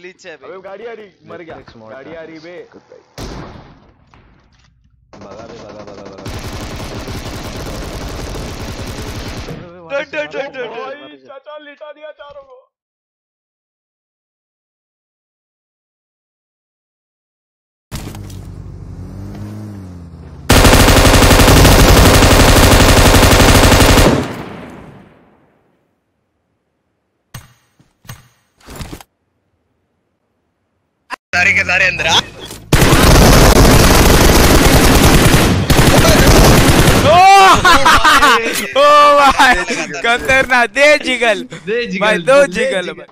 Glitch है अबे गाड़ी आ रही मर गया। गाड़ी आ रही बे। भगा बे भगा भगा भगा डट डट डट डट भाई चाचा लिटा दिया चारों को। सारे के सारे अंदर ओ भाई खतरनाक। दे जिगल। दे जिगल भाई दो जिगल जिगल।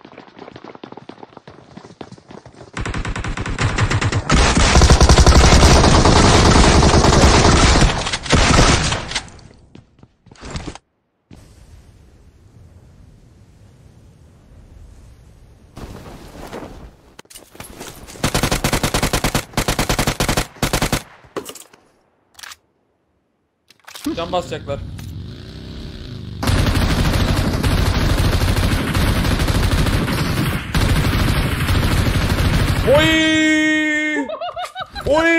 Can basacaklar. Oy! Oy!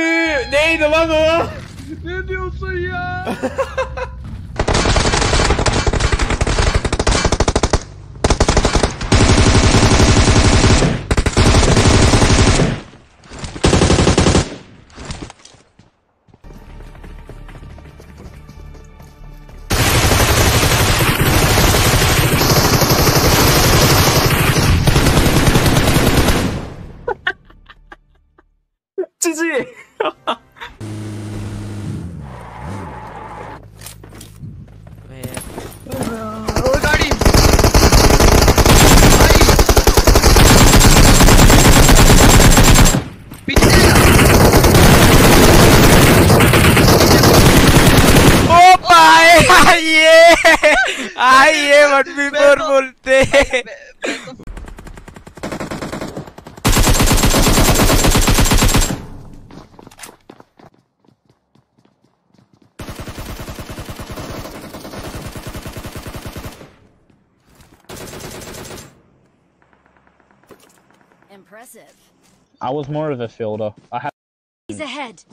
Neydi lan o? ne diyorsun ya भाई आइए आइए वन बी फोर बोलते Impressive. I was more of a fielder. I had He's ahead.